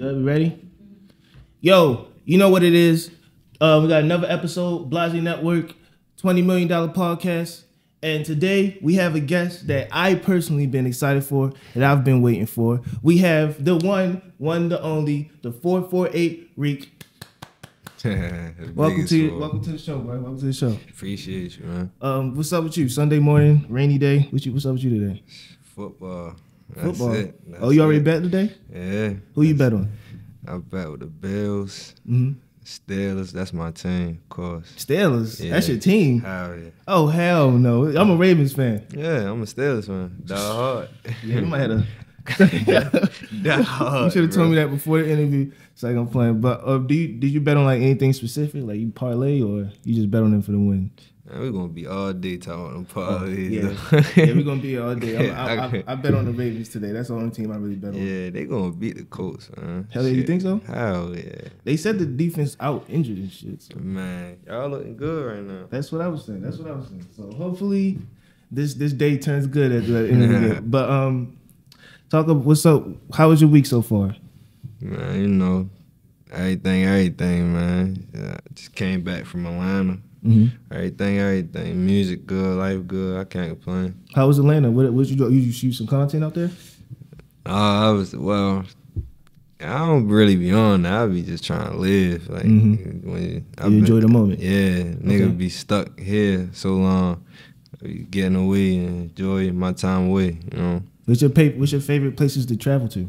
Uh, ready? Yo, you know what it is. Uh, we got another episode, Blasé Network, $20 million podcast. And today we have a guest that I personally been excited for, that I've been waiting for. We have the one, one, the only, the 448 Riq. Welcome to Biggest welcome to the show, bro. Welcome to the show. Appreciate you, man. Um, what's up with you? Sunday morning, rainy day. What you? What's up with you today? Football. That's Football. It. oh, you already it. bet today? Yeah. Who you bet on? I bet with the Bills, hmm Steelers. That's my team, of course. Steelers. Yeah. That's your team. Hell yeah. Oh hell no! I'm a Ravens fan. Yeah, I'm a Steelers fan. Die hard. Yeah, you might have to. Hard. you should have told me that before the interview. It's like I'm playing. But uh, do you did you bet on like anything specific? Like you parlay or you just bet on them for the win? Man, we're gonna be all day talking on Oh, parlays. yeah, yeah, we're gonna be all day. I, I, I, bet on the Ravens today. That's the only team I really bet on. Yeah, they gonna beat the Colts, man. Hell yeah, you think so? Hell yeah. They said the defense out injured and shit. So Man, y'all looking good right now. that's what I was saying. That's what I was saying. So hopefully this this day turns good at the end of the day. But um, talk about what's up. How was your week so far? Man, you know, everything, everything, man. Yeah, I just came back from Atlanta. Mm-hmm. Everything, everything. Music good, life good. I can't complain. How was Atlanta? What what you do? You shoot some content out there? Uh, I was well. I don't really be on that. I be just trying to live. Like Mhm. when you, I You enjoy the moment. Yeah, nigga Okay. be stuck here so long, getting away and enjoy my time away. You know, What's your pa- What's your favorite places to travel to?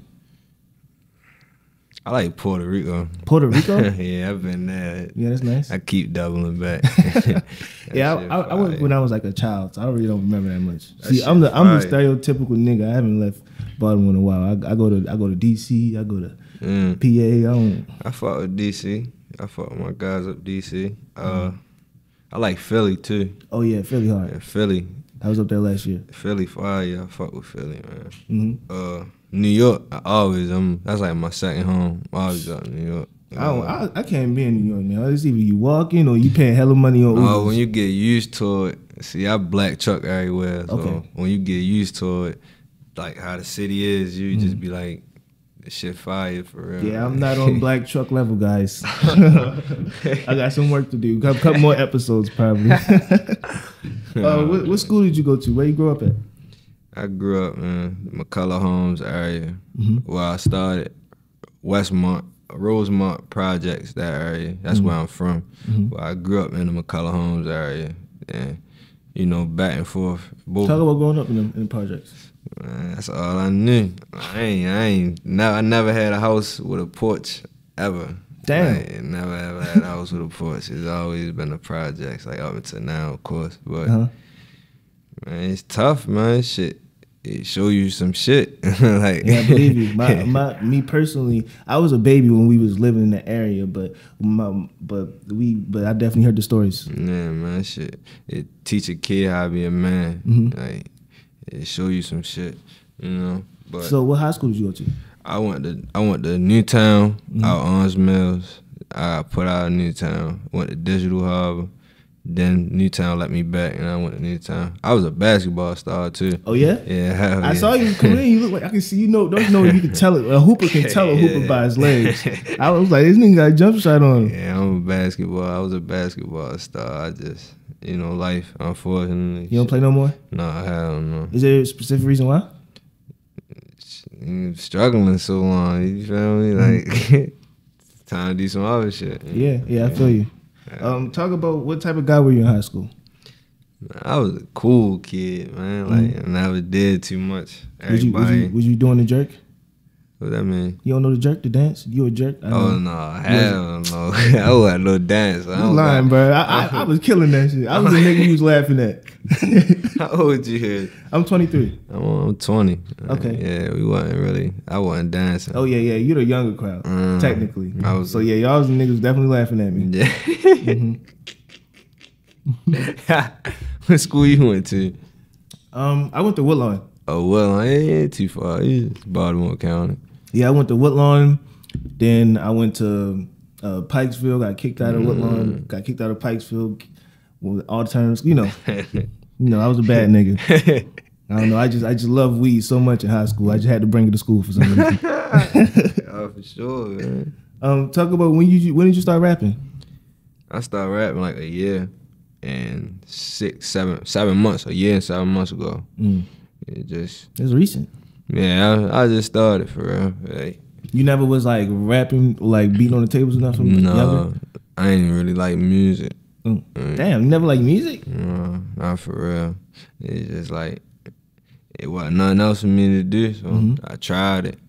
I like Puerto Rico. Puerto Rico. yeah, I've been there. yeah, that's nice. I keep doubling back. yeah, I, I, I went when I was like a child, so I really don't remember that much. That See, I'm the I'm the stereotypical nigga. I haven't left Baltimore in a while. I, I go to I go to DC. I go to Mm. PA. I don't. I fought with DC. I fought with my guys up DC. Uh, Mm-hmm. I like Philly too. Oh yeah, Philly hard. Yeah, Philly, I was up there last year. Philly fire. Yeah, I fuck with Philly, man. hmm Uh, New York, I always. I'm. That's like my second home. I always up in New York. I don't. I, I can't be in New York now. It's either you walking or you paying hella money on. Oh, when you get used to it, see, I black truck everywhere. So Okay. when you get used to it, like how the city is, you just be like, this shit fire for real. Mm-hmm. yeah, I'm not on black truck level, guys. I got some work to do. Couple, couple more episodes probably. uh, what, what school did you go to? Where you grew up at? I grew up in the McCullough Homes area Mhm. where I started Westmont, Rosemont Projects, that area. That's where I'm from. Mhm. But I grew up in the McCullough Homes area. And, you know, back and forth. Both, Talk about growing up in the, in the projects. man, that's all I knew. I ain't, I ain't, never, I never had a house with a porch ever. Damn. Like, never ever had a house with a porch. It's always been the projects, like up until now, of course. But Uh-huh. man, it's tough, man. Shit, it show you some shit. like, Yeah, I believe you. My, my, me personally, I was a baby when we was living in the area, but my, but we, but I definitely heard the stories. Yeah, man, shit. It teach a kid how to be a man. Mhm. Like, it show you some shit, you know. But So, what high school did you go to? I went to I went to Newtown Mhm. Owings Mills. I put out Newtown. Went to Digital Harbor. Then Newtown let me back, and I went to Newtown. I was a basketball star too. Oh yeah. Yeah, hell I yeah. saw you come in. You look like I can see. You know, don't you know you can tell it. A hooper can tell a hooper by his legs. I was like, this nigga got a jump shot on him. Yeah, I'm a basketball. I was a basketball star. I just, you know, life. Unfortunately, You don't play no more. No, hell no. Is there a specific reason why? Struggling so long. You feel me? Like, mm. time to do some other shit. Yeah, yeah, I feel you. Um, talk about what type of guy were you in high school? I was a cool kid, man. Like, I never did too much. Was you, was you was you doing the jerk? what that mean? You don't know the jerk, the dance? You a jerk? I Oh know. no, hell no! I wasn't no dance. I You lying, got- bro. I, I, I was killing that shit. I was the nigga you was laughing at. How old you here? I'm 23. I'm, I'm 20. Okay. Yeah, we wasn't really. I wasn't dancing. Oh yeah, yeah. You're the younger crowd, Mm. technically. I was- so yeah, y'all was niggas definitely laughing at me. Yeah. Mm-hmm. what school you went to? Um, I went to Woodlawn. Oh Woodlawn. Ain't too far. It's Baltimore County. Yeah, I went to Woodlawn. Then I went to uh, Pikesville. Got kicked out of Woodlawn. Got kicked out of Pikesville. With all the terms, you know, you know, I was a bad nigga. I don't know. I just I just love weed so much in high school. I just had to bring it to school for some reason. oh, for sure, man. um, talk about when you when did you start rapping? I started rapping like a year and six, seven, seven months. A year and seven months ago. Mm. It just It's recent. yeah, I, I just started for real. Like, You never was like rapping, like beating on the tables or nothing. no, Younger? I ain't really like music. Mm. Damn, you never like music? No, not for real. It's just like it wasn't nothing else for me to do, so Mhm. I tried it.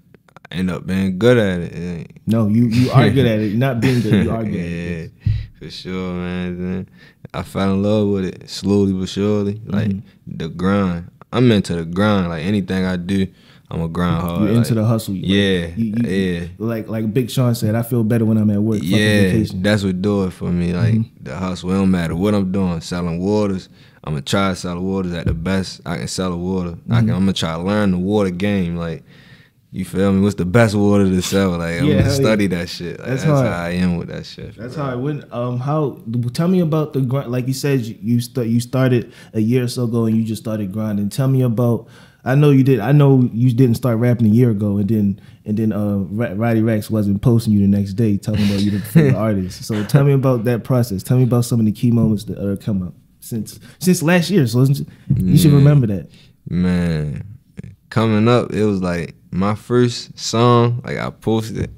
I ended up being good at it. It No, you you are good at it. You're not being good, you are good at it. yeah, for sure, man. I fell in love with it slowly but surely. Like Mhm. the grind. I'm into the grind. Like anything I do, I'm a grind hard. You're into like, the hustle. Like, Yeah, you- you- yeah. Like like Big Sean said, I feel better when I'm at work. Yeah, that's what do it for me. Like Mhm. the hustle, it don't matter what I'm doing. Selling waters, I'm gonna try to sell waters at the best I can sell a water. I can, Mhm. I'm gonna try to learn the water game. Like you feel me? What's the best water to sell? Like I'm Yeah, gonna study that shit. Like, That's that's hard. how I am with that shit. That's bro. how I went. Um, how? Tell me about the grind. Like you said, you you, st- you started a year or so ago, and you just started grinding. Tell me about. I know you did. I know you didn't start rapping a year ago, and then and then uh, Roddy Ricch wasn't posting you the next day, talking about you the favorite artist. So tell me about that process. Tell me about some of the key moments that are come up since since last year. So you should remember that. Man, coming up, it was like my first song. Like I posted,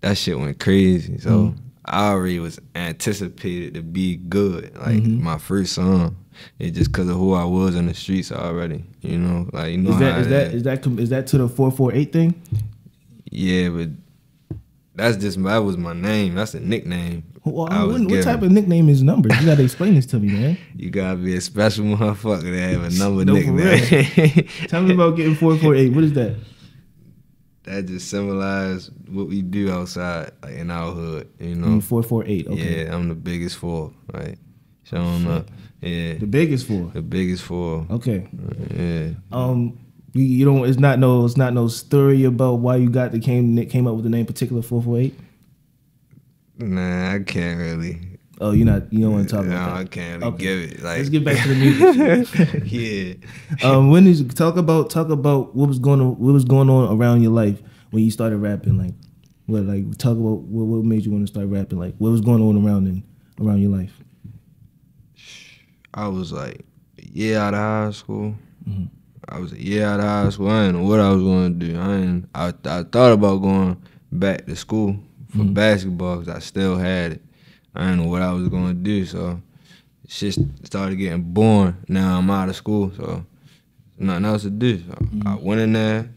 that shit went crazy. So Mhm. I already was anticipated to be good. Like Mhm. my first song, it just because of who I was in the streets already. You know, like you know Is that is that is that com- is that to the four four eight thing? yeah, but that's just that was my name. That's a nickname. Well, I what, what type of nickname is number? You gotta explain this to me, man. You gotta be a special motherfucker to have a number No, nickname. Tell me about getting four four eight. What is that? that just symbolize what we do outside, like in our hood. You know, Four four eight. Okay. yeah, I'm the biggest four, right? Showing up, yeah, The biggest four. the biggest four, Okay. yeah. Um, you, you don't. It's not no. It's not no story about why you got the came came up with the name particular four four eight. Nah, I can't really. Oh, you're not. You don't want to talk about that? no, I can't really Okay. give it. Like, Let's get back to the music. yeah. um, when you talk about talk about what was going on? What was going on around your life when you started rapping? Like, what? Like, talk about what, what made you want to start rapping? Like, what was going on around in around your life? I was like a year out of high school. Mhm. I was a year out of high school. I didn't know what I was going to do. I ain't, I, I thought about going back to school for Mhm. basketball because I still had it. I didn't know what I was going to do. So shit started getting boring. Now I'm out of school, so nothing else to do. So I went in there,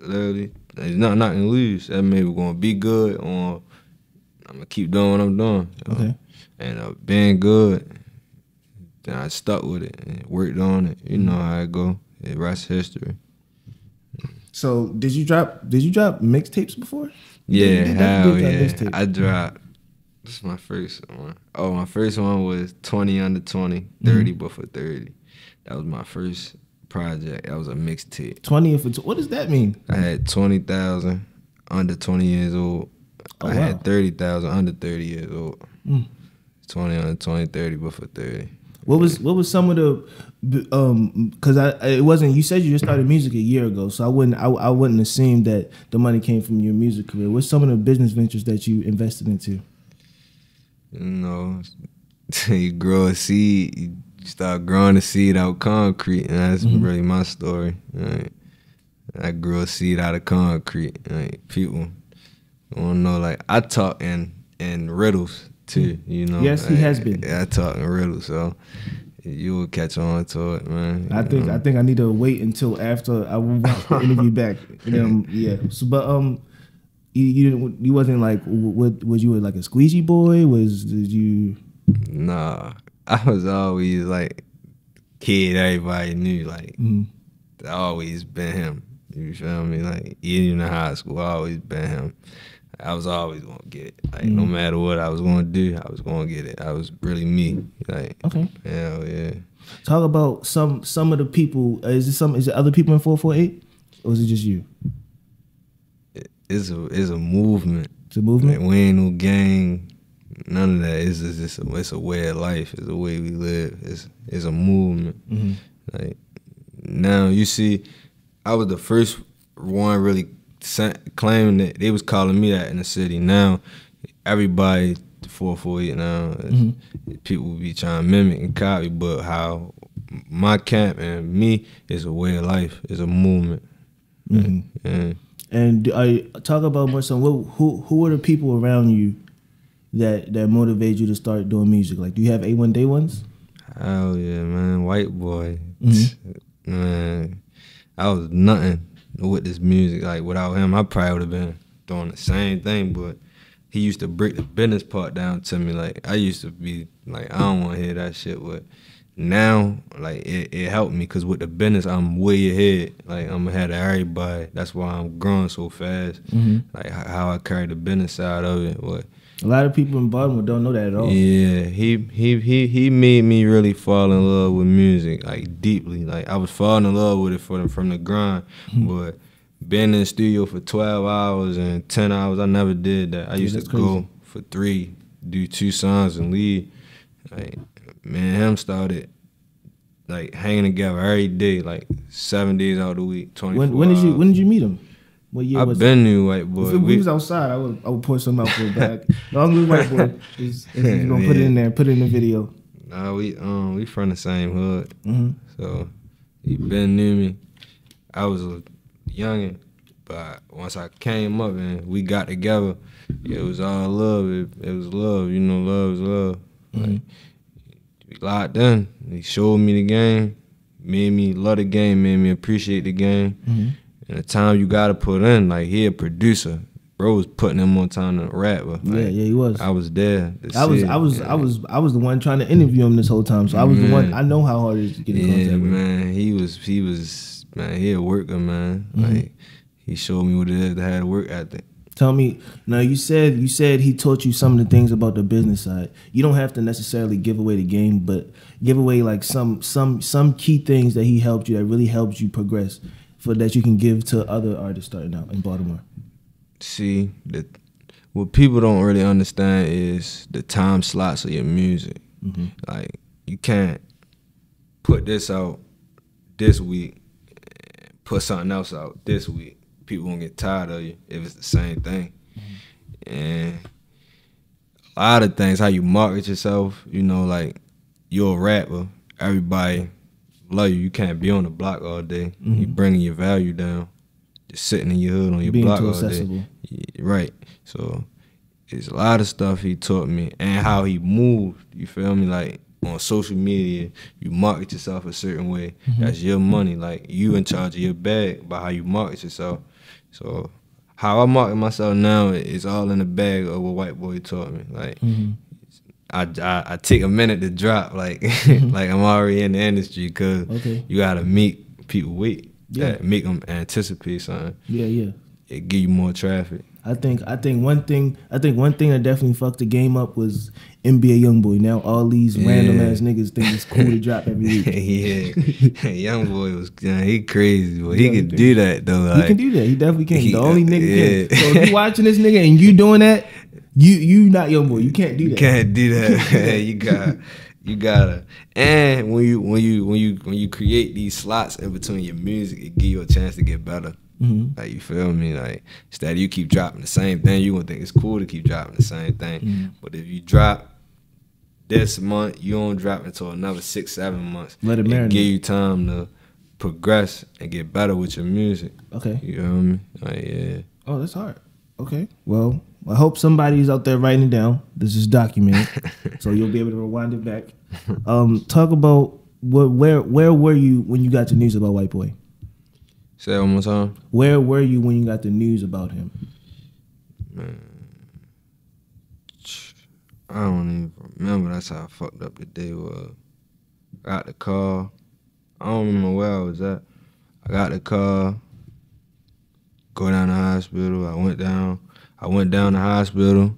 literally, there's not nothing to lose. That maybe to be good or I'm going to keep doing what I'm doing. So, Okay. And uh, being good, then I stuck with it and worked on it. You know how I go. It rest history. So, did you drop? Did you drop mixtapes before? Yeah, did- hell did yeah. I dropped. This is my first one. Oh, my first one was 20 under 20, 30 Mm-hmm. before 30. That was my first project. That was a mixtape. Twenty for what does that mean? I had 20,000 under 20 years old. Oh, I wow. had 30,000 under 30 years old. Mm. 20 under 20, 30 before 30. What was what was some of the um because I it wasn't you said you just started music a year ago so I wouldn't I, I wouldn't assume that the money came from your music career. What's some of the business ventures that you invested into? You know, you grow a seed, you start growing a seed out concrete, and that's Mhm. really my story. Right? I grew a seed out of concrete. Right? People to know, like I talk in in riddles too. You know, Yes, he Like, has been. I talk in riddles, so you will catch on to it, man. I think know? I think I need to wait until after I will watch the interview back. And, um, yeah. So, but um, you you didn't you wasn't like what was you like a squeegee boy? Was did you? Nah, I was always like kid. Everybody knew like. Mm, I always been him. You feel me? Like even in high school, I always been him. I was always gonna get it. Like no Mhm. matter what I was gonna do, I was gonna get it. I was really me. Like okay. hell yeah. Talk about some some of the people. Uh, is it some? Is it other people in four four eight, or is it just you? It- It's a it's a movement. It's a movement. Like, we ain't no gang. None of that. It's just it's a, it's a way of life. It's the way we live. It's it's a movement. hmm Like now you see, I was the first one really claiming that they was calling me that in the city. Now everybody four four eight now. Mm-hmm. People be trying to mimic and copy, but how my camp and me is a way of life, is a movement. Mm-hmm. And, and I talk about more so. What, who who are the people around you that that motivate you to start doing music? Like, do you have A one day ones? Hell yeah, man! White boy, mm-hmm. man. I was nothing with this music. Like without him, I probably would have been doing the same thing. But he used to break the business part down to me. Like I used to be like, I don't want to hear that shit. But now, like it, it helped me because with the business, I'm way ahead. Like I'm ahead of everybody. That's why I'm growing so fast. Mm-hmm. Like how I carry the business side of it. But a lot of people in Baltimore don't know that at all. Yeah, he he he he made me really fall in love with music, like deeply. Like I was falling in love with it from from the grind, mm-hmm. but being in the studio for twelve hours and ten hours, I never did that. I used yeah, to crazy. go for three, do two songs and leave. Like man, him started like hanging together every day, like seven days out of the week, twenty. When, when did you when did you meet him? What year I've was been new white boy. If we, was outside, I would I would pour some out for a bag. Long as white boy is, gonna put it in there, put it in the video. Nah, we um we from the same hood, mm-hmm. so he been near me. I was a youngin, but once I came up and we got together, it was all love. It, it was love, you know. Love is love. Mm-hmm. Like, we locked in. He showed me the game, made me love the game, made me appreciate the game. Mm-hmm and the time you gotta put in, like he a producer. Bro was putting him on time to rap. Like, yeah, yeah, he was. I was there. I was, I was, yeah. I was, I was the one trying to interview him this whole time. So I was man. the one. I know how hard it is to get in yeah, contact with. man. He was, he was, man. He a worker, man. Mm-hmm. Like he showed me what it is to have work ethic. Tell me now. You said you said he taught you some of the things about the business side. You don't have to necessarily give away the game, but give away like some some some key things that he helped you that really helped you progress for that you can give to other artists starting out in Baltimore? See, the, what people don't really understand is the time slots of your music. Mm-hmm. Like you can't put this out this week, put something else out this week. People won't get tired of you if it's the same thing. Mm-hmm. And a lot of things, how you market yourself, you know, like you're a rapper, everybody love you. You can't be on the block all day. Mm-hmm. You bringing your value down. Just sitting in your hood on your Being block all day. Yeah, right. So it's a lot of stuff he taught me and how he moved. You feel me? Like on social media, you market yourself a certain way. Mm-hmm. That's your money. Like you in charge of your bag by how you market yourself. So how I market myself now is all in the bag of what white boy taught me. Like mm-hmm. I, I, I take a minute to drop like mm-hmm. like I'm already in the industry because okay. you gotta make people wait. Yeah, make them anticipate something. Yeah, yeah. It give you more traffic. I think I think one thing I think one thing that definitely fucked the game up was NBA YoungBoy. Now all these yeah. random ass niggas think it's cool to drop every week. yeah, YoungBoy was he crazy, but he, he can do that though. Like, he can do that. He definitely can. He, the only nigga yeah. can. So if you watching this nigga and you doing that, you you not young boy. You can't do that. Can't do that. you got you gotta. And when you when you when you when you create these slots in between your music, it give you a chance to get better. Mm-hmm. Like you feel me? Like instead of you keep dropping the same thing, you gonna think it's cool to keep dropping the same thing. Mm-hmm. But if you drop this month, you don't drop until another six, seven months. Let it marinate. Give you time to progress and get better with your music. Okay. You know what I mean? Like yeah. Oh, that's hard. Okay. Well, I hope somebody's out there writing it down. This is documented, so you'll be able to rewind it back. Um, talk about where, where where were you when you got the news about White Boy? Say it one more time. Where were you when you got the news about him? Man, I don't even remember. That's how I fucked up the day was. Got the car. I don't remember where I was at. I got the car. Go down to the hospital. I went down. I went down to hospital.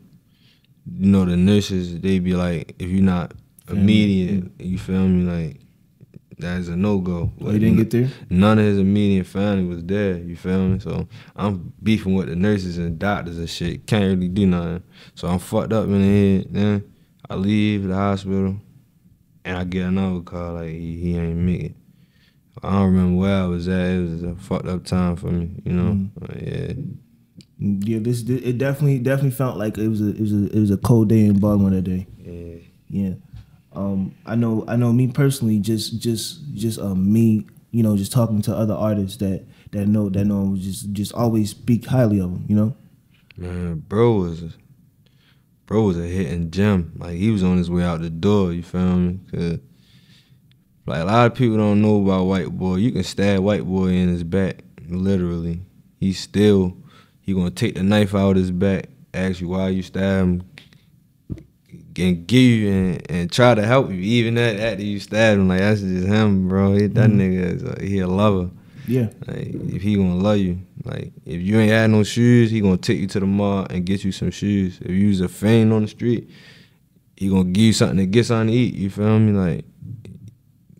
You know, the nurses, they be like, if you're not immediate, you feel me, like, that's a no go. Oh, you didn't get there? None of his immediate family was there. You feel me? So I'm beefing with the nurses and doctors and shit. Can't really do nothing. So I'm fucked up in the head. Then I leave the hospital and I get another call like he, he ain't make it. I don't remember where I was at. It was a fucked up time for me, you know. Mhm. Uh, yeah, Yeah, this it definitely definitely felt like it was a it was a it was a cold day in Baltimore that day. yeah. Yeah. Um, I know I know me personally, just just just um me, you know, just talking to other artists that that know that know just just always speak highly of him, you know? Man, bro was a, bro was a hitting gem. Like he was on his way out the door. You feel me? 'Cause, like a lot of people don't know about White Boy. You can stab White Boy in his back, literally. He still he gonna take the knife out of his back, ask you why you stab him, and give you and, and try to help you. Even that after you stab him, like that's just him, bro. He, that Mhm. nigga is a, he a lover. Yeah. Like, if he gonna love you, like if you ain't had no shoes, he gonna take you to the mall and get you some shoes. If you was a fiend on the street, he gonna give you something to get something to eat. You feel me? Like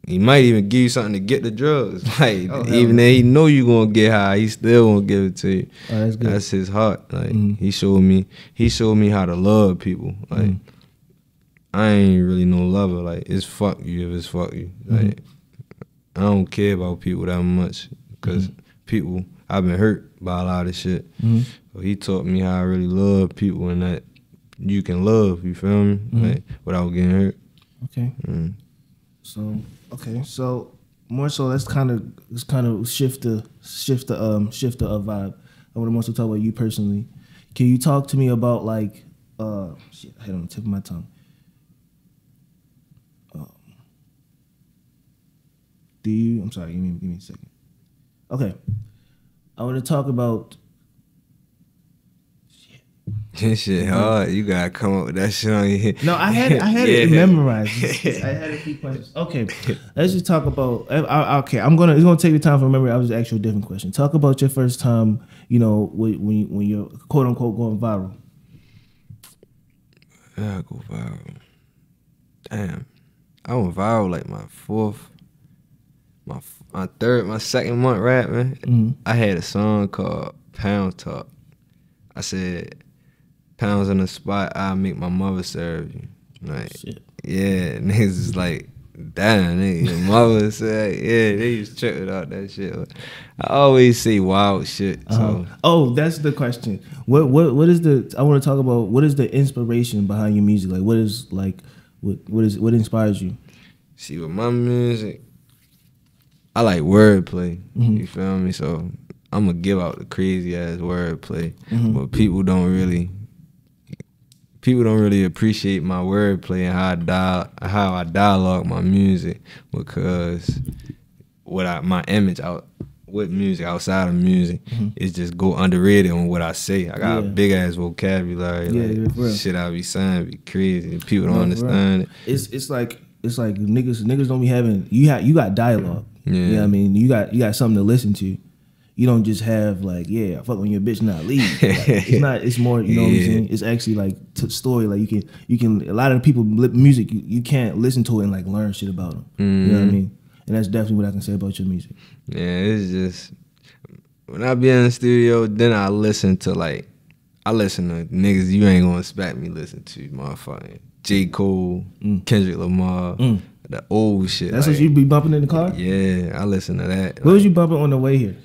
he might even give you something to get the drugs. Like Oh, even though he know you gonna get high, he still gonna give it to you. Oh, that's good. That's his heart. Like Mhm. he showed me, he showed me how to love people. Like Mhm. I ain't really no lover. Like it's fuck you if it's fuck you. Mhm. Like I don't care about people that much because Mm-hmm. people I've been hurt by a lot of shit. Mhm. So he taught me how I really love people and that you can love. You feel me? Like without getting hurt. Okay. Mm. So okay, so more so let's kind of let's kind of shift the shift the um shift the uh, vibe. I want to so talk about you personally. Can you talk to me about like uh shit? I had on the tip of my tongue. Um, do you? I'm sorry. Give me give me a second. Okay, I want to talk about. This shit hard. You gotta come up with that shit on your head. No, I had it, I had it memorized. I had a few questions. Okay, let's just talk about. I, I, okay, I'm gonna. It's gonna take the time for memory. I was actually a different question. Talk about your first time. You know, when when, when you're quote unquote going viral. Yeah, I go viral. Damn, I went viral like my fourth, my my third, my second month rapping. Mhm. I had a song called Pound Talk. I said, "Pounds on the spot, I make my mother serve you." Like, Shit. yeah, niggas is like, damn, nigga, your mother said, yeah, they used to without that shit. I always say wild shit, so. Uh-huh. Oh, that's the question. What what what is the? I want to talk about what is the inspiration behind your music. Like, what is like, what what is what inspires you? See, with my music, I like wordplay. Mhm. You feel me? So I'm gonna give out the crazy ass wordplay, Mhm. but people don't really, people don't really appreciate my wordplay and how I dial, how I dialogue my music because what I my image out with music outside of music Mhm. is just go underrated on what I say. I got a big ass vocabulary. Yeah, like, yeah, shit I be saying be crazy. People don't No, for real. understand it. It's it's like it's like niggas niggas don't be having you have you got dialogue. Yeah. You know what I mean? You got you got something to listen to. You don't just have like, yeah, fuck on your bitch not leave. Like, it's not. It's more. You know what I'm saying? It's actually like t- story. Like you can you can a lot of people music you, you can't listen to it and like learn shit about them. You know what I Mhm. mean? And that's definitely what I can say about your music. Yeah, it's just when I be in the studio, then I listen to like I listen to niggas you ain't gonna expect me listen to, motherfucking J. Cole, Mm. Kendrick Lamar, Mm. the old shit. That's like, what you be bumping in the car. Yeah, I listen to that. What was you bumping on the way here?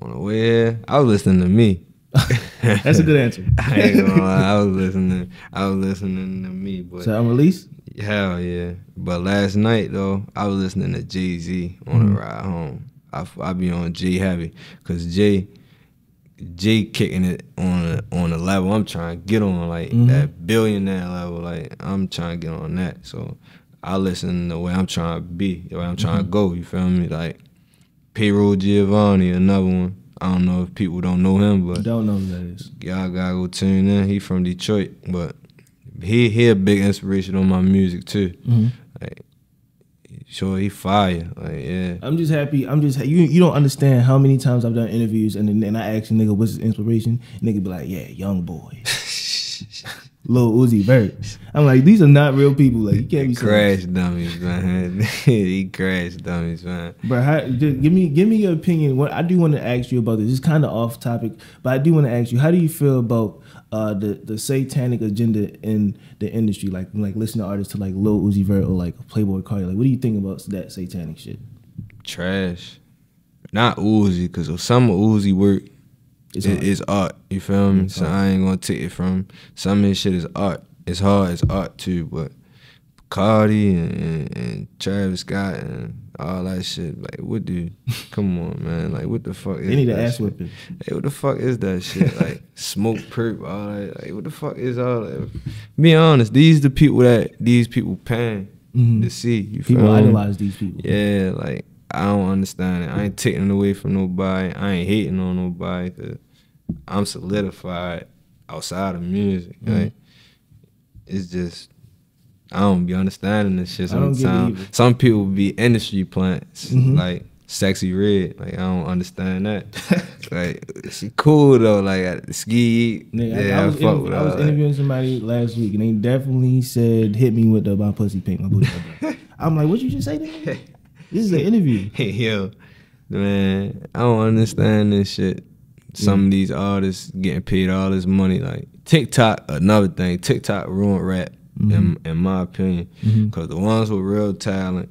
On the way? I was listening to me. That's a good answer. I ain't gonna lie, I was listening. I was listening to me, but So I'm released. hell yeah. But last night though, I was listening to Jay Z on Mhm. the ride home. I, I be on Jay heavy, cause Jay, Jay kicking it on a, on the level I'm trying to get on, like Mhm. that billionaire level. Like I'm trying to get on that. So I listen the way I'm trying to be, the way I'm trying Mm-hmm. to go. You feel me? Like Payroll Giovanni, another one. I don't know if people don't know him, but Don't know who that is. y'all gotta go tune in. He from Detroit, but he he a big inspiration on my music too. Mhm. Like, sure he fire. Like yeah, I'm just happy. I'm just you. You don't understand how many times I've done interviews and then and I ask a nigga what's his inspiration. Nigga be like, yeah, young boy, Lil Uzi Vert. I'm like, these are not real people. Like you can't be crash dummies, man. he crash dummies, man. But how, just give me give me your opinion. What I do want to ask you about this. It's kind of off topic, but I do want to ask you, how do you feel about uh, the the satanic agenda in the industry? Like like listening to artists to like Lil Uzi Vert or like Playboi Carti. Like, what do you think about that satanic shit? trash. Not Uzi, cause some Uzi work It's is, hard. is art. You feel me? It's so hard. I ain't gonna take it from. Some of this shit is art. It's hard. It's art too. But Carti and, and, and Travis Scott and all that shit. Like, what do? Come on, man. Like, what the fuck? Is They need that an ass shit? whipping. Hey, what the fuck is that shit? Like Smokepurpp, all that. Like, what the fuck is all that? Be honest, these the people that these people paying Mhm. to see. You People feel me? idolize these people. Yeah, like I don't understand it. I ain't taking it away from nobody. I ain't hating on nobody. I'm solidified outside of music. Mhm. Like it's just I don't be understanding this shit I don't get it sometimes. Some people be industry plants Mhm. like Sexyy Red. Like I don't understand that. like she cool though. Like at ski. Nigga, I- yeah, I, I, was, fuck interview- with I was interviewing somebody last week, and they definitely said, "Hit me with the my pussy pink, my booty." I'm like, "What you just say to me? This is an interview." Hey, yo, man, I don't understand this shit. Some of these artists getting paid all this money. Like TikTok, another thing. TikTok ruined rap, in, in my opinion. Mhm. Cause the ones with real talent,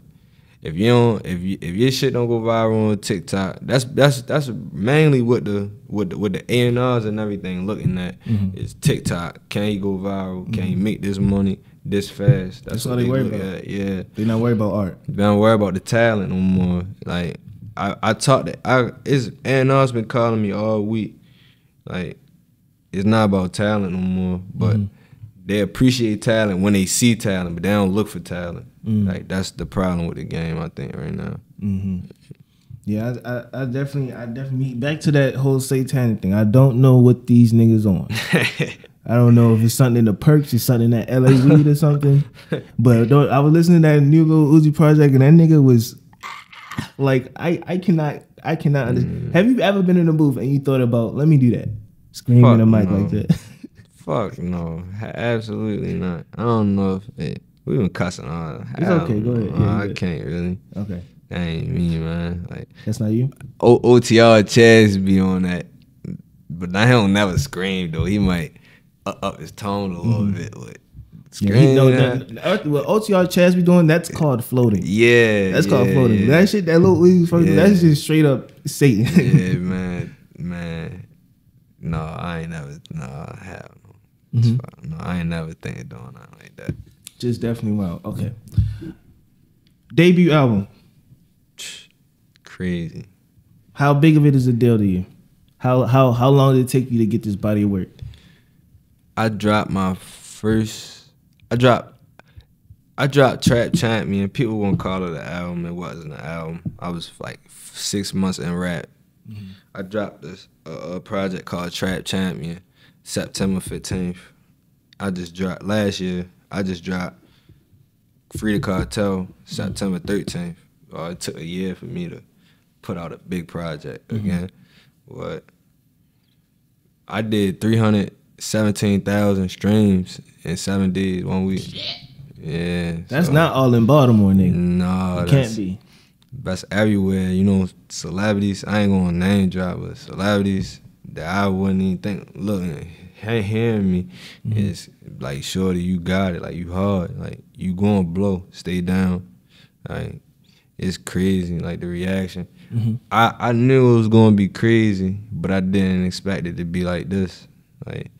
if you don't, if you if your shit don't go viral on TikTok, that's that's that's mainly what the what the, what the A and R's and everything looking at Mhm. is TikTok. Can you go viral? Can you make this money this fast? That's what all they worry about. at. Yeah. They're not worry about art. They don't worry about the talent no more. Like I, I talked to I it's A&R's been calling me all week. Like it's not about talent no more, but Mhm. they appreciate talent when they see talent, but they don't look for talent. Mm. Like that's the problem with the game, I think, right now. hmm Yeah, I, I, I definitely, I definitely back to that whole satanic thing. I don't know what these niggas on. I don't know if it's something in the perks, it's something in that LA weed or something. But I was listening to that new Lil Uzi project, and that nigga was like, I, I cannot, I cannot understand. Mm. Have you ever been in a booth and you thought about, let me do that, scream in Fuck the mic no. like that? Fuck no, absolutely not. I don't know if it, we been cussing on. It's okay, go ahead. Yeah, I can't really. okay, That ain't me, man. Like that's not you. O- OTR Chaz be on that, but now he don't never scream though. He might up, up his tone a little mm-hmm. bit with Yeah, screaming. that, what OTR Chaz be doing, that's called floating. yeah, That's called floating. Yeah, That shit, that little fucking- Yeah. that's just straight up Satan. yeah, man, man. No, I ain't never. No, hell no. It's Mhm. No, I ain't never think of doing nothing like that. Just definitely wild. Okay. Debut album. Crazy. How big of it is a deal to you? How how how long did it take you to get this body of work? I dropped my first. I dropped. I dropped Trap Champion. People won't call it an album. It wasn't an album. I was like six months in rap. I dropped this a, a project called Trap Champion, September fifteenth. I just dropped last year. I just dropped Free the Cartel, September thirteenth. Uh, it took a year for me to put out a big project again, but I did three hundred seventeen thousand streams in seven days, one week. Yeah, That's so- not all in Baltimore, nigga. No, it can't be. That's everywhere. You know, celebrities. I ain't gonna name drop, but celebrities that I wouldn't even think. Look, he- hearing me Mm-hmm. is like, shorty, you got it. Like you hard. Like you gonna blow. Stay down. Like it's crazy. Like the reaction. Mhm. I I knew it was gonna be crazy, but I didn't expect it to be like this. Like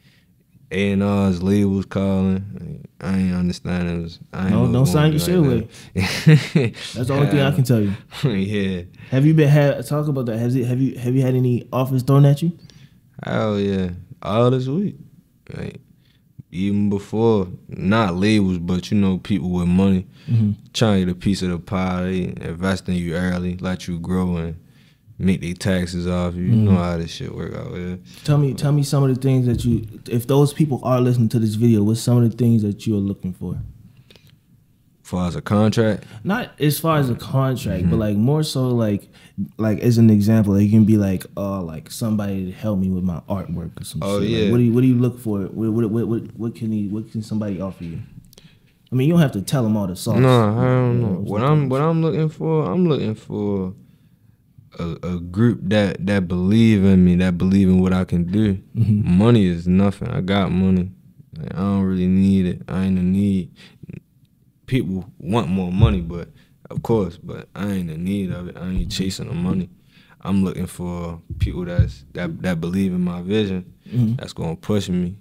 A and R's labels calling. I ain't understand it. Was, I No, don't sign your like that. That's the only thing I can tell you. yeah. Have you been had talk about that? Has it have you have you had any offers thrown at you? Hell yeah. All this week. Like even before, not labels, but you know, people with money Mm-hmm. trying to get a piece of the pie, they invest in you early, let you grow and make their taxes off you. You know how this shit work out here. Tell me tell me some of the things that you if those people are listening to this video, what's some of the things that you are looking for? As far as a contract, Not as far as a contract, Mm-hmm. but like more so like like as an example, like you can be like, oh, like somebody to help me with my artwork or some Oh, shit. Like, yeah. what do you what do you look for? What what what what, what can he what can somebody offer you? I mean, you don't have to tell them all the sauce. No, I don't You know. What I'm what I'm looking for, I'm looking for a, a group that that believe in me, that believe in what I can do. Mhm. Money is nothing. I got money. Like, I don't really need it. I ain't in need. People want more money, but Of course, but I ain't in need of it. I ain't chasing the money. I'm looking for people that's that that believe in my vision. Mm-hmm. That's gonna push me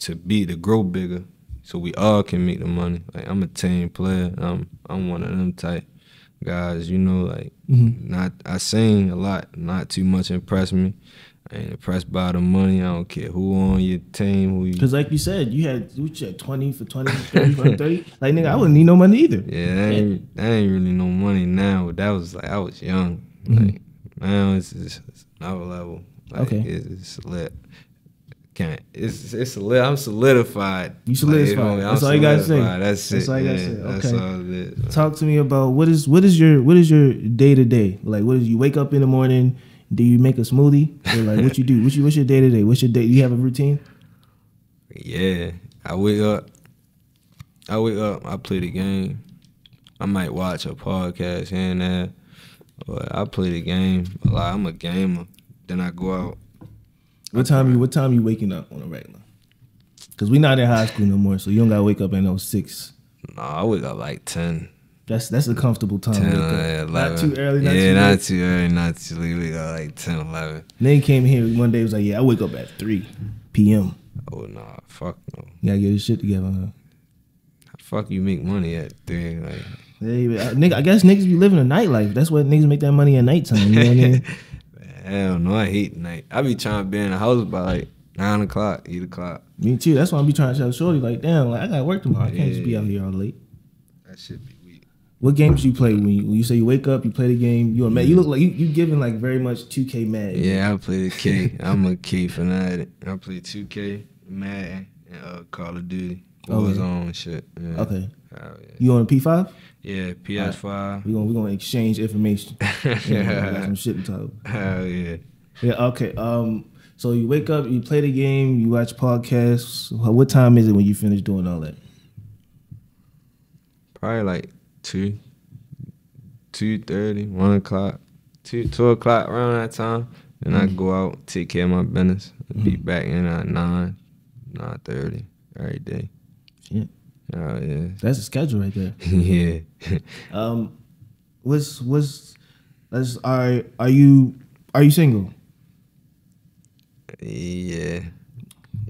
to be to grow bigger, so we all can make the money. Like I'm a team player. I'm I'm one of them type guys. You know, like Mm-hmm. not I sing a lot. Not too much impress me. I ain't impressed by the money. I don't care who on your team. Who you, Because like you said, you had you had 20 for 20, 30 for 30. Like, nigga, I wouldn't need no money either. Yeah, that ain't, that ain't really no money now. But that was like I was young. Mhm. Like now it's, it's, it's another level. Like, Okay. it's, it's lit. Can't it's it's lit. I'm solidified. You solidified. Like, I'm That's all you gotta say. That's, That's it. all you gotta say. That's Okay. all it is. Talk to me about what is what is your what is your day to day? Like what is you wake up in the morning? Do you make a smoothie? Or like what you do? What's your what's your day to day? What's your day? Do you have a routine? Yeah, I wake up. I wake up. I play the game. I might watch a podcast here and there, but I play the game a lot. I'm a gamer. Then I go out. What time you what time you waking up on a regular? Cause we not in high school no more, so you don't gotta wake up at no six. Nah, I wake up like ten. That's that's a comfortable time. to 10, wake up. 11. Not too early, not yeah, too not too early, not too late. We got like 10, 11. Then he came here one day was like, yeah, I wake up at three p.m. Oh, nah, fuck no. You gotta get his shit together. Huh? Fuck you make money at 3. Like, Hey, uh, nigga, I guess niggas be living a nightlife. That's what niggas make that money at nighttime. You know what I mean? hell no, I hate night. I be trying to be in the house by like 9 o'clock, 8 o'clock. Me too. That's why I be trying to tell Shorty like, damn, like I gotta work tomorrow. I can't just be out here all late. That shit be weak. What games you play when you, when you say you wake up, you play the game. You mad. You look like you you giving like very much 2K mad. Yeah, I play the K. I'm a K fanatic. I play 2K, Madden, and uh, Call of Duty. Oh, yeah. Warzone and shit. Yeah. Okay. Yeah. You on a P5? Yeah, PS5. We gonna we gonna exchange information. Yeah, some shit to talk. about. Hell yeah. Yeah. Okay. Um. So you wake up, you play the game, you watch podcasts. What time is it when you finish doing all that? Probably like two, two thirty, one o'clock, two two o'clock around that time. Then I mm-hmm. go out, take care of my business, be mm-hmm. back in at nine, nine thirty every day. Shit. Oh yeah, That's a schedule right there. yeah. Um. What's what's let's are are you are you single? yeah,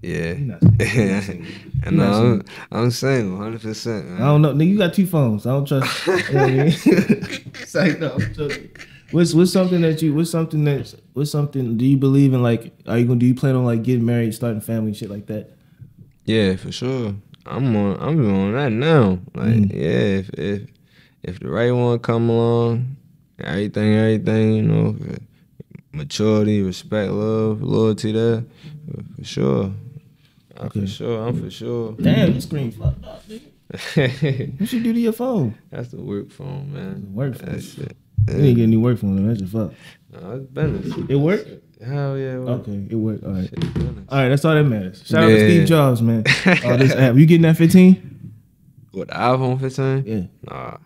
yeah. You're not- not single. and You're not no, I'm, single. I'm single, hundred percent. I don't know. Nigga, you got two phones. I don't trust. You know what I mean? it's like, no, I'm joking. What's what's something that you what's something that's what's something do you believe in like are you gonna do you plan on like getting married, starting family, shit like that? Yeah, for sure. I'm on. I'm on that now. Like, Mm. yeah, if if if the right one come along, everything, everything, you know, maturity, respect, love, loyalty, there, for sure. I'm Okay. For sure, I'm for sure. Damn, your screen fucked up, nigga. What you do to your phone? That's the work phone, man. Work phone. That shit. You didn't get any work phone. That's just fuck. No, it's business. It worked? Hell yeah. it. Okay, it worked. All right. Shit, all right, that's all that matters. Shout out to Steve Jobs, man. Oh, this app. You getting that 15? What the iPhone 15? Yeah. Nah,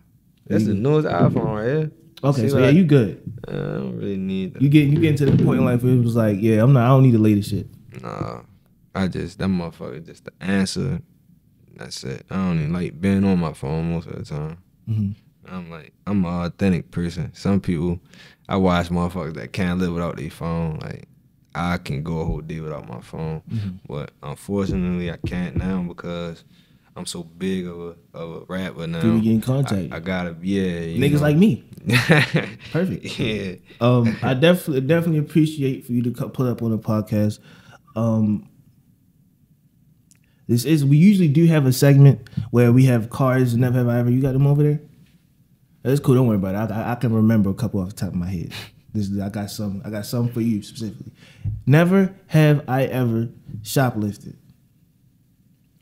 that's the newest iPhone right here. Okay, See so what yeah, you good. I don't really need that. You get you getting to the point in life where it was like, yeah, I'm not I don't need the latest shit. Nah, I just that motherfucker just the answer. That's it. I don't even like being on my phone most of the time. hmm I'm like I'm an authentic person. Some people, I watch motherfuckers that can't live without their phone. Like I can go a whole day without my phone, Mhm. but unfortunately I can't now because I'm so big of a of a rapper now. People get in contact. I, I gotta yeah. you Niggas know. like me. Perfect. Yeah. Um, I definitely definitely appreciate for you to put up on the podcast. Um, this is we usually do have a segment where we have cards and never have I ever. You got them over there? That's cool. Don't worry about it. I, I, I can remember a couple off the top of my head. This is, I got some. I got some for you specifically. Never have I ever shoplifted.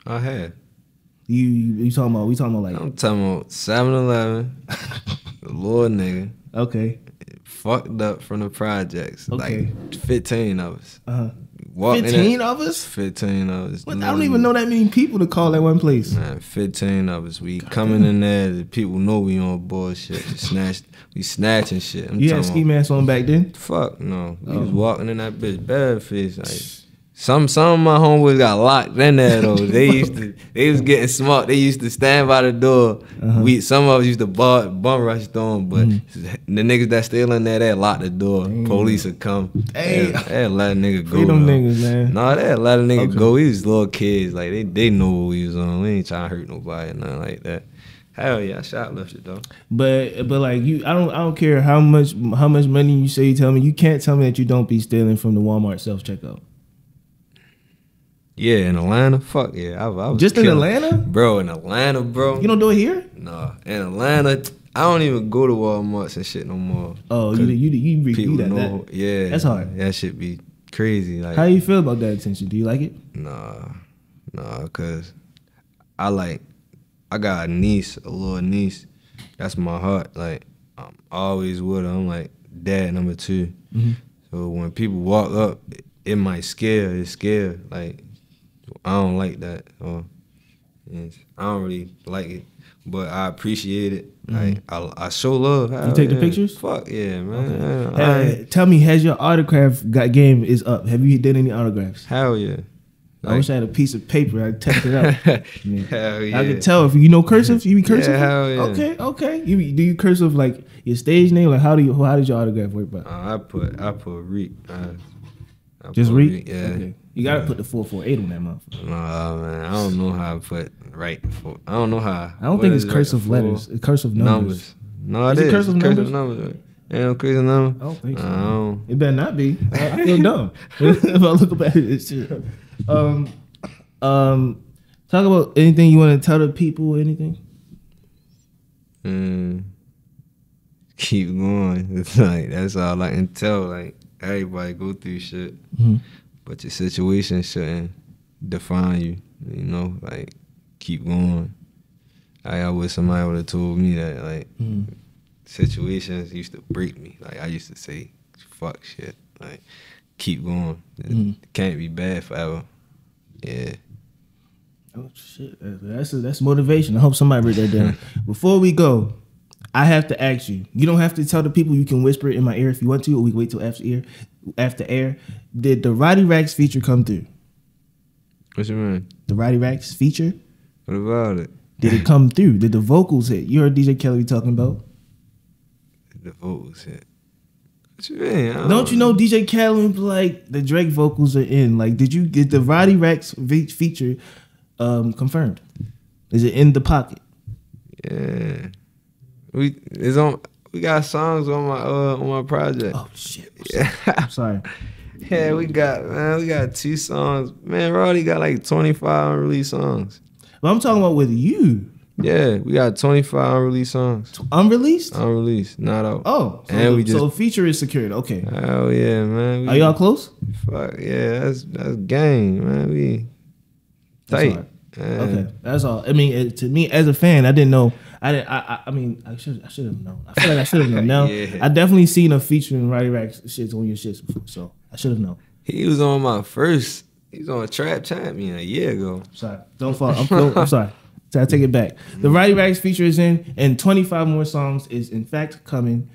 I had. You you, you talking about? We talking about like I'm talking about 7-Eleven, Lord nigga. okay, fucked up from the projects. Okay. Like 15 of us. uh huh. Fifteen of us. 15 of us. What, I don't even know that many people to call at one place. Man, 15 of us. We coming in there, the people know we on bullshit. We snatched, we snatching shit. I'm You had ski mask on back then. fuck no. We Oh. was walking in that bitch bare face. Like, Some some of my homeboys got locked in there though. They used to they was getting smart. They used to stand by the door. Uh-huh. We some of us used to bar, bum rush them, but Mm-hmm. the niggas that still in there, they lock the door. Police would come. Hey. they, they let a nigga go. Free them though. niggas, man. Nah, they let a nigga Okay. go. We was little kids. Like they they know what we was on. We ain't trying to hurt nobody or nothing like that. Hell yeah, I shoplifted though. But but like you, I don't I don't care how much how much money you say you tell me. You can't tell me that you don't be stealing from the Walmart self checkout. Yeah, in Atlanta, fuck yeah. I, I was Just in Atlanta? bro. In Atlanta, bro. You don't do it here? Nah, in Atlanta, I don't even go to Walmarts and shit no more. Oh, you you you you, People that, know, that. yeah, That's hard. That should be crazy. Like, How you feel about that attention? Do you like it? nah, nah, cause I like, I got a niece, a little niece. That's my heart. Like, I'm always with her. I'm like dad number 2 Mhm. So when people walk up, it, it might scare. It's scare. Like, I don't like that. Or yes, I don't really like it, but I appreciate it. Like, I, I show love. Hell Mm-hmm. take the pictures? Fuck yeah, man. I Uh, ain't- tell me, has your autograph got game is up? Have you done any autographs? Hell yeah. I wish I had a piece of paper. I'd text it out. Yeah. Hell yeah. I can tell if you know cursive. You be cursive. Yeah, hell yeah. Okay, okay. You be, do you cursive like your stage name? Like how do you how does your autograph work? But Uh, I put I put Riq. I, I just put read. Yeah. Okay. You gotta put the four four eight on that motherfucker. Nah, man. I don't know how I put right. For, I don't know how. I don't what think it's right cursive for letters. It's cursive numbers. No, Is it it is. cursive It's numbers? numbers. right? Ain't no cursive number. I don't think so. It better not be. I, I feel dumb if I look up at it. Shit. Um, um, talk about anything you want to tell the people. Anything? Mm, keep going. It's like that's all I can tell. Like everybody go through shit, Mhm. But your situation shouldn't define you. You know, like keep going. I, I wish somebody would have told me that. Like Mhm. situations used to break me. Like I used to say, "Fuck shit." Like keep going. It Mhm. can't be bad forever. Yeah. Oh shit, that's that's motivation. I hope somebody wrote that down. Before we go, I have to ask you. You don't have to tell the people. You can whisper it in my ear if you want to, or we wait till after ear, after air. Did the Roddy Ricch feature come through? What you mean? The Roddy Ricch feature What about it? did it come through? Did the vocals hit? You heard DJ Khaled talking about? The vocals hit. What you mean? I Don't you know DJ Khaled like the Drake vocals are in? Like, did you get the Roddy Ricch fe- feature um, confirmed? Is it in the pocket? Yeah. We it's on. We got songs on my uh on my project. Oh shit! Yeah. I'm sorry. yeah, we got man. We got two songs. Man, Roddy got like twenty five unreleased songs. But I'm talking about with you, Yeah, we got twenty five unreleased songs. unreleased. Unreleased, not out. Oh, so, And we so feature is secured. Okay. Oh yeah, man. We, Are y'all close? Fuck yeah, that's that's gang, man. We That's tight. man. Okay, that's all. I mean, it, to me as a fan, I didn't know. I didn't. I. I, I mean, I should. I should have known. I feel like I should have known. Now, Yeah. I definitely seen a featuring Roddy Ricch shits on your shits before, so I should have known. He was on my first. He was on a trap champion a year ago. Sorry, don't fall. I'm, don't- I'm sorry. So I take it back. The Roddy Ricch feature is in, and 25 more songs is in fact coming.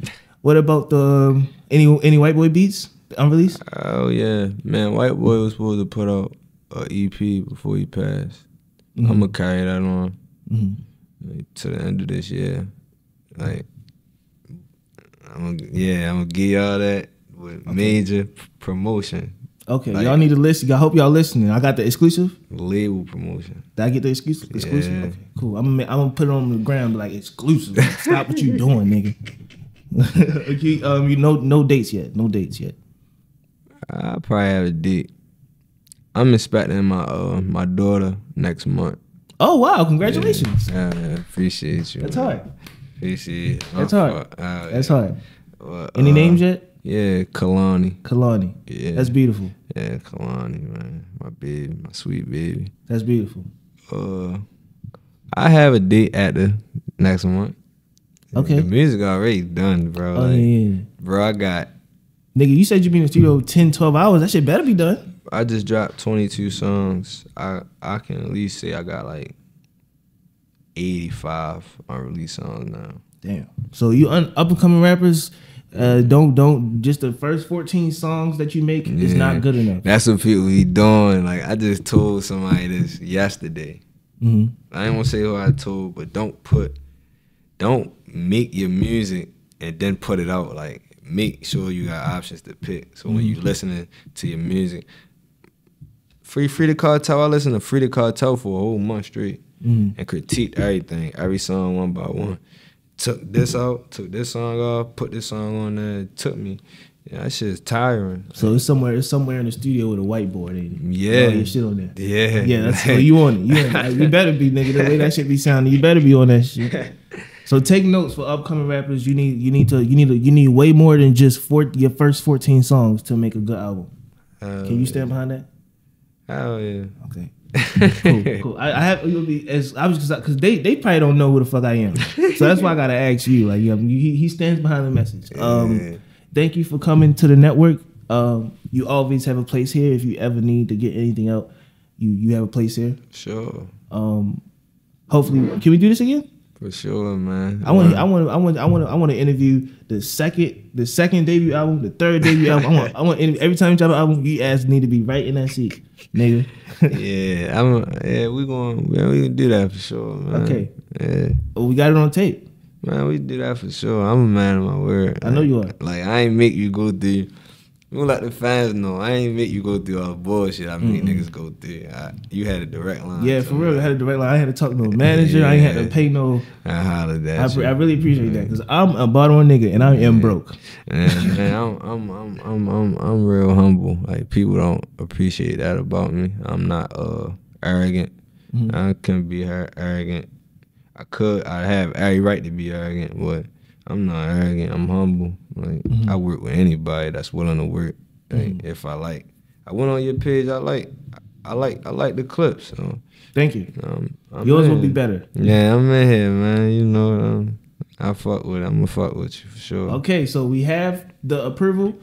What about the um, any any white boy beats unreleased? Oh yeah, man. White boy was supposed to put out a EP before he passed. Mm-hmm. I'm gonna carry that on Mhm. Like, to the end of this year. Like, I'm gonna, yeah, I'm gonna give y'all that with major promotion, Okay, Like- y'all need to listen. I hope y'all listening. I got the exclusive. label promotion. Did I get the exclusive? Exclusive. Yeah. Okay, cool. I'm gonna, I'm gonna put it on the ground, like exclusive. Stop what you doing, nigga. okay, um, you know, no dates yet. No dates yet. I'll probably have a date. I'm expecting my uh my daughter next month. Oh wow! Congratulations. Yeah, yeah, appreciate you. That's man. hard. Appreciate. it. That's hard. fault. Oh, That's yeah. hard. Well, Any uh, names yet? Yeah, Kalani. Kalani. Yeah. That's beautiful. Yeah, Kalani, man. My baby, my sweet baby. That's beautiful. Uh, I have a date at the next month. Okay. The music already done, bro. Oh like, yeah, yeah, yeah. Bro, I got. Nigga, you said you been in the studio 10, 12 hours. That shit better be done. I just dropped 22 songs. I I can at least say I got like 85 unreleased songs now. Damn. So you un- up and coming rappers, Uh, don't don't just the first 14 songs that you make is not good enough. That's what people be doing. Like I just told somebody this yesterday. hmm I ain't gonna say who I told, but don't put, don't make your music and then put it out. Like make sure you got options to pick. So when you listening to your music, free free the cartel. I listened to free the cartel for a whole month straight hmm and critiqued everything, every song one by one. Took this out, took this song off, put this song on there. It took me. Yeah, that shit's tiring. So it's somewhere it's somewhere in the studio with a whiteboard, ain't it? Yeah. All your shit on there. Yeah, Yeah, that's so you on it. You. Like, better be nigga. The way that shit be sounding, you better be on that shit. So take notes for upcoming rappers. You need you need to you need to, you need way more than just four, your first fourteen songs to make a good album. Hell Can you stand behind that? Hell yeah. Okay. cool, cool. I, I have you'll be as I was because they they probably don't know who the fuck I am, so that's why I gotta ask you. Like, yeah, he, he stands behind the message. Um, Yeah. thank you for coming to the network. Um, you always have a place here. If you ever need to get anything out, you you have a place here. Sure. Um, hopefully, can we do this again? For sure, man. I want I want I want I want I want to interview the second the second debut album, the third debut album. I want I want every time you drop an album, you ass need to be right in that seat, nigga. yeah, I'm. Yeah, we going. Yeah, we can do that for sure, man. Okay. Yeah, Oh, we got it on tape. man, we do that for sure. I'm a man of my word. I know you are. Like I ain't make you go through. You let the fans know I ain't make you go through all the bullshit. I made niggas go through. I, you had a direct line. Yeah, for me. real. I had a direct line. I had to talk to no manager. I ain't had to pay no. I hollered that. I. I really appreciate that because I'm a bottom nigga and I am broke. And man, I'm, I'm I'm I'm I'm I'm real humble. Like people don't appreciate that about me. I'm not uh arrogant. Mm-hmm. I can be ar- arrogant. I could. I have every right to be arrogant, but I'm not arrogant. I'm humble. Like Mm-hmm. I work with anybody that's willing to work. Like, If I like, I went on your page. I like. I like. I like the clips. So Thank you. um, Yours in. will be better. Yeah, I'm in here, man. You know, um, I fuck with. It. I'm gonna fuck with you for sure. Okay, so we have the approval.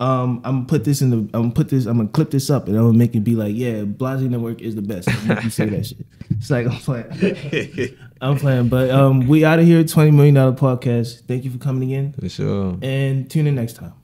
Um, I'm gonna put this in the. I'm gonna put this. I'm gonna clip this up and I'm gonna make it be like, yeah, Blasé Network is the best. You say that shit. It's like I'm playing. I'm playing, but um, we out of here. Twenty million dollar podcast. Thank you for coming again, For sure. and tune in next time.